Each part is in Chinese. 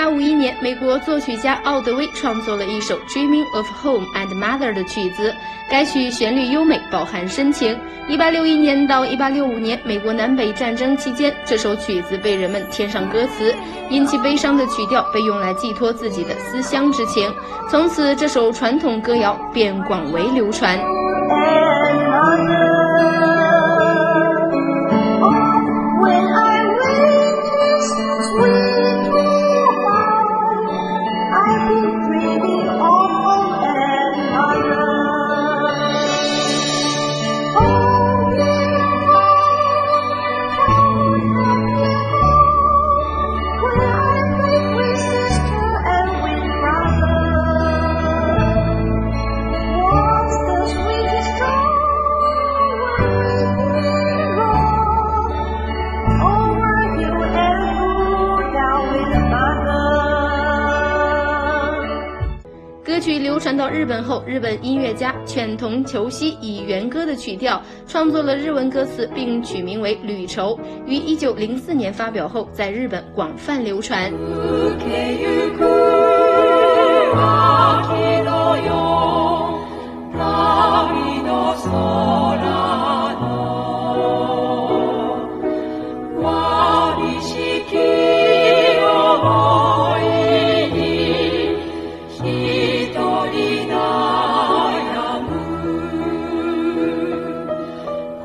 八五一年美国作曲家奥德威创作了一首《Dreaming of Home and Mother》的曲子。该曲旋律优美，饱含深情。1861年到1865年，美国南北战争期间，这首曲子被人们填上歌词，因其悲伤的曲调被用来寄托自己的思乡之情。从此，这首传统歌谣便广为流传。歌曲流传到日本后，日本音乐家犬童球希以原歌的曲调创作了日文歌词，并取名为《旅愁》，于一九零四年发表后，在日本广泛流传。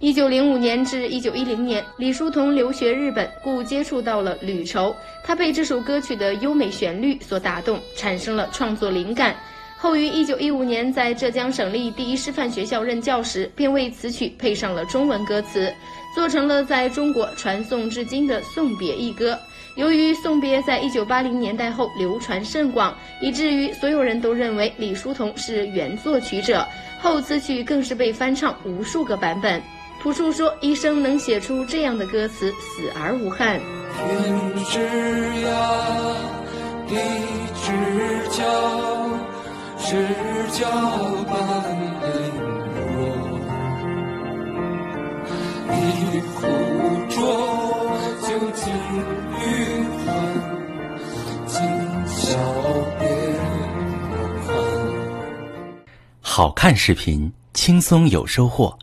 一九零五年至一九一零年，李叔同留学日本，故接触到了《旅愁》。他被这首歌曲的优美旋律所打动，产生了创作灵感。后于一九一五年在浙江省立第一师范学校任教时，便为此曲配上了中文歌词，做成了在中国传颂至今的送别一歌。由于送别在一九八零年代后流传甚广，以至于所有人都认为李叔同是原作曲者，后此曲更是被翻唱无数个版本。朴树说：“一生能写出这样的歌词，死而无憾。”天之涯，地之角，知交半零落。一壶浊酒尽余欢，今宵别好看视频，轻松有收获。